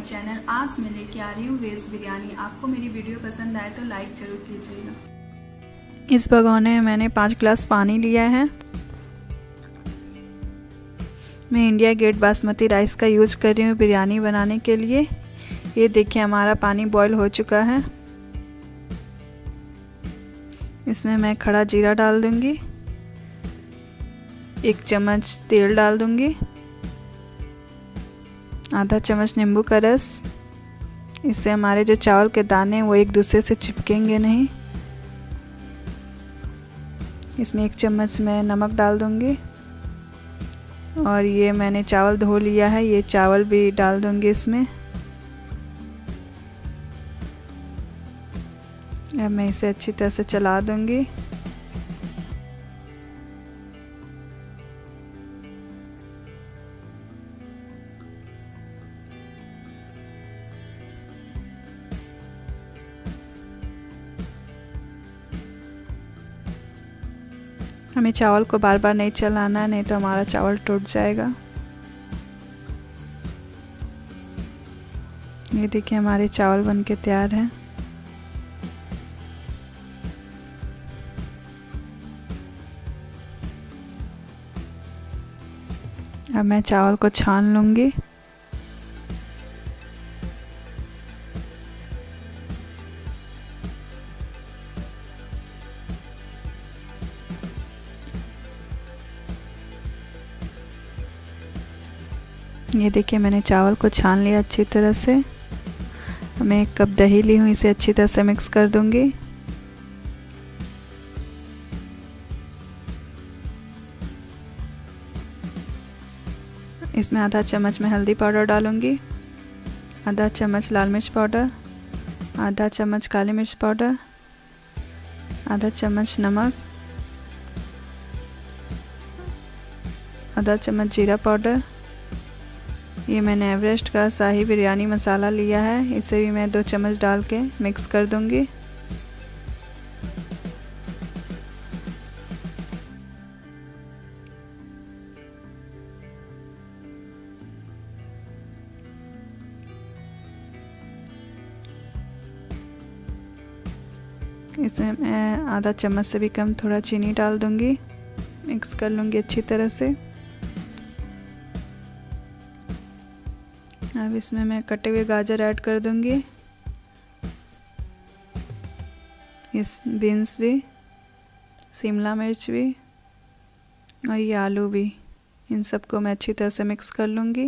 My channel आज मैं लेके आ रही हूँ वेज बिरयानी। आपको मेरी वीडियो पसंद आए तो लाइक ज़रूर कीजिएगा। इस भगोने में मैंने पाँच गिलास पानी लिया है। मैं इंडिया गेट बासमती राइस का यूज़ कर रही हूँ बिरयानी बनाने के लिए। ये देखिए हमारा पानी बॉईल हो चुका है। इसमें मैं खड़ा जीरा डाल दूँगी। एक चम्मच तेल डाल दूँगी। आधा चम्मच नींबू का रस। इससे हमारे जो चावल के दाने हैं, वो एक दूसरे से चिपकेंगे नहीं। इसमें एक चम्मच मैं नमक डाल दूँगी। और ये मैंने चावल धो लिया है, ये चावल भी डाल दूँगी इसमें। अब मैं इसे अच्छी तरह से चला दूँगी। हमें चावल को बार बार नहीं चलाना, नहीं तो हमारा चावल टूट जाएगा। ये देखिए, हमारे चावल बन के तैयार हैं। अब मैं चावल को छान लूँगी। ये देखिए, मैंने चावल को छान लिया अच्छी तरह से। मैं एक कप दही ली हूँ, इसे अच्छी तरह से मिक्स कर दूँगी। इसमें आधा चम्मच मैं हल्दी पाउडर डालूँगी, आधा चम्मच लाल मिर्च पाउडर, आधा चम्मच काली मिर्च पाउडर, आधा चम्मच नमक, आधा चम्मच जीरा पाउडर ये मैंने एवरेस्ट का शाही बिरयानी मसाला लिया है। इसे भी मैं दो चम्मच डाल के मिक्स कर दूँगी। इसमें मैं आधा चम्मच से भी कम थोड़ा चीनी डाल दूँगी। मिक्स कर लूँगी अच्छी तरह से। अब इसमें मैं कटे हुए गाजर ऐड कर दूँगी। इस बीन्स भी, शिमला मिर्च भी और ये आलू भी। इन सबको मैं अच्छी तरह से मिक्स कर लूँगी।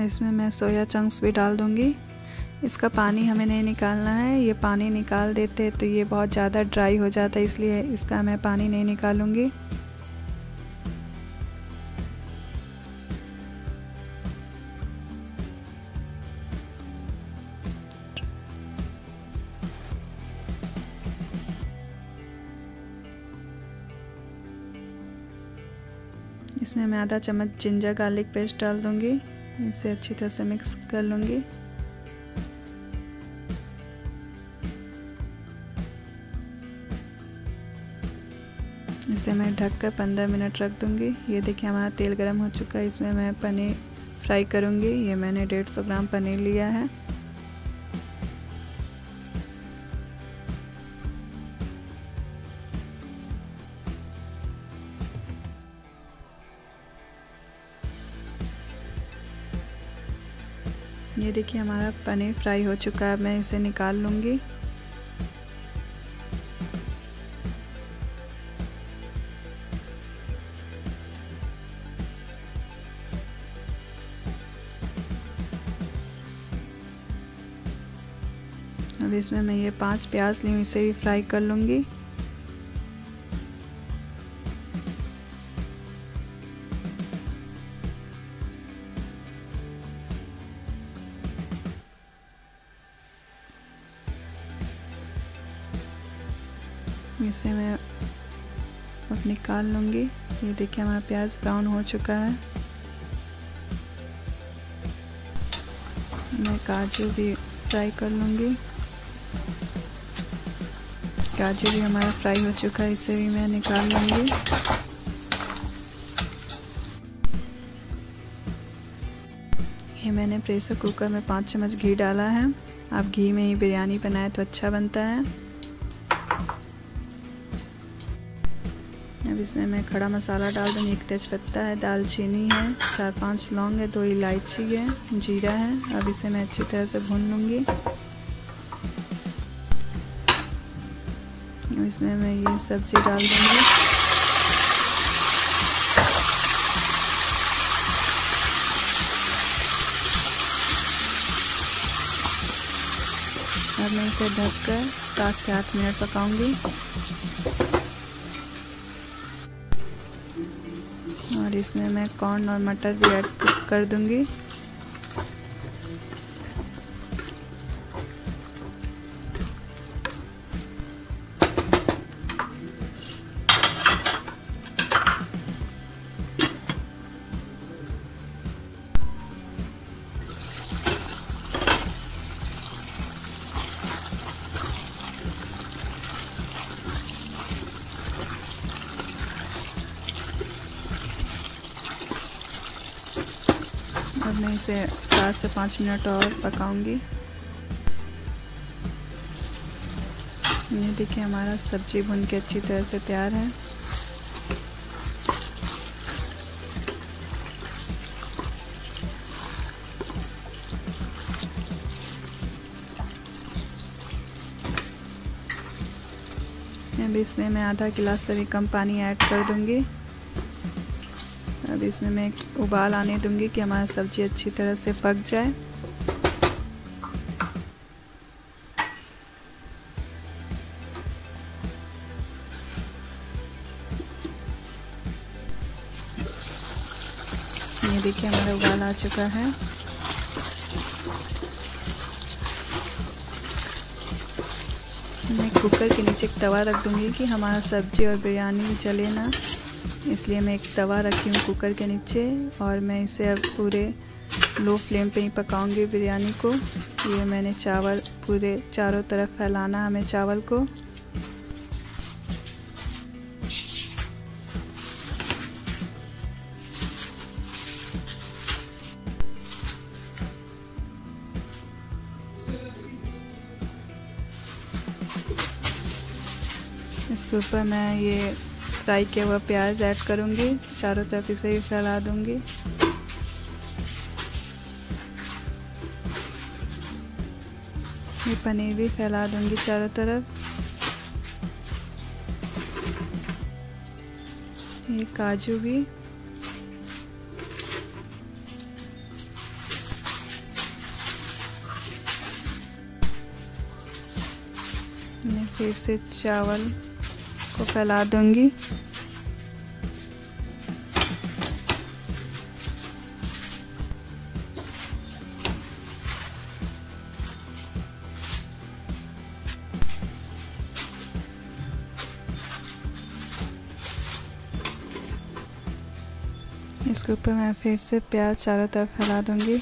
इसमें मैं सोया चंक्स भी डाल दूँगी। इसका पानी हमें नहीं निकालना है। ये पानी निकाल देते तो ये बहुत ज़्यादा ड्राई हो जाता है, इसलिए इसका मैं पानी नहीं निकालूँगी। इसमें मैं आधा चम्मच जिंजर गार्लिक पेस्ट डाल दूँगी। इसे अच्छी तरह से मिक्स कर लूँगी। इसे मैं ढक कर पंद्रह मिनट रख दूँगी। ये देखिए हमारा तेल गर्म हो चुका है। इसमें मैं पनीर फ्राई करूँगी। ये मैंने डेढ़ सौ ग्राम पनीर लिया है। ये देखिए हमारा पनीर फ्राई हो चुका है मैं इसे निकाल लूँगी। अब इसमें मैं ये पाँच प्याज ली हूँ इसे भी फ्राई कर लूँगी। इसे मैं अब निकाल लूँगी। ये देखिए हमारा प्याज ब्राउन हो चुका है। मैं काजू भी फ्राई कर लूँगी। काजू भी हमारा फ्राई हो चुका है, इसे भी मैं निकाल लूँगी। ये मैंने प्रेशर कुकर में पाँच चम्मच घी डाला है। आप घी में ही बिरयानी बनाए तो अच्छा बनता है। अब इसमें मैं खड़ा मसाला डाल दूँगी। एक तेज़पत्ता है, दालचीनी है, चार पाँच लौंग है, दो इलायची है, जीरा है। अब इसे मैं अच्छी तरह से भून लूँगी। इसमें मैं ये सब्ज़ी डाल दूँगी। अब मैं इसे ढककर सात से आठ मिनट पकाऊँगी। और इसमें मैं कॉर्न और मटर भी ऐड कर दूँगी। मैं इसे चार से पाँच मिनट और पकाऊँगी। ये देखिए, हमारा सब्ज़ी भुन के अच्छी तरह से तैयार है। अब इसमें मैं आधा गिलास से भी कम पानी ऐड कर दूँगी। अब इसमें मैं उबाल आने दूँगी कि हमारा सब्ज़ी अच्छी तरह से पक जाए। ये देखिए हमारा उबाल आ चुका है। मैं कुकर के नीचे एक तवा रख दूँगी कि हमारा सब्ज़ी और बिरयानी जले ना। इसलिए मैं एक तवा रखी हूँ कुकर के नीचे और मैं इसे अब पूरे लो फ्लेम पे ही पकाऊँगी बिरयानी को। ये मैंने चावल पूरे चारों तरफ़ फैलाना हमें चावल को। इसके ऊपर मैं ये फ्राई किया हुआ प्याज ऐड करूँगी, चारों तरफ़ इसे भी फैला दूँगी। ये पनीर भी फैला दूँगी चारों तरफ़। ये काजू भी। फिर से चावल को फैला दूँगी। इसके ऊपर मैं फिर से प्याज चारों तरफ़ फैला दूँगी।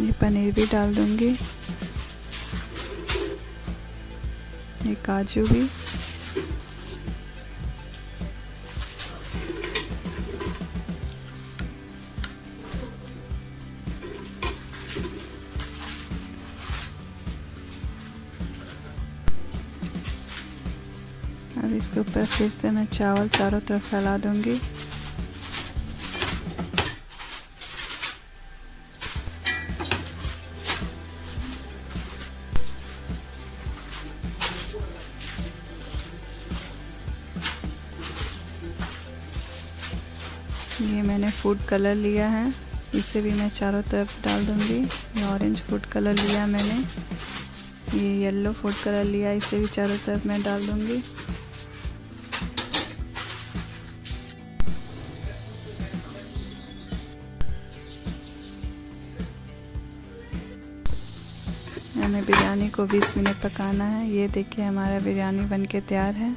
ये पनीर भी डाल दूँगी। ये काजू भी। अब इसके ऊपर फिर से मैं चावल चारों तरफ़ फैला दूँगी। ये मैंने फ़ूड कलर लिया है। इसे भी मैं चारों तरफ़ डाल दूँगी। ये ऑरेंज फ़ूड कलर लिया मैंने। ये येलो फ़ूड कलर लिया इसे भी चारों तरफ़ मैं डाल दूँगी। हमें बिरयानी को 20 मिनट पकाना है। ये देखिए, हमारा बिरयानी बन के तैयार है।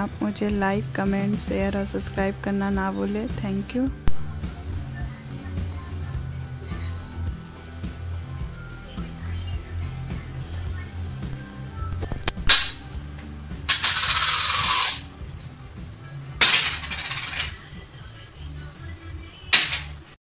आप मुझे लाइक कमेंट शेयर और सब्सक्राइब करना ना भूलें। Thank you.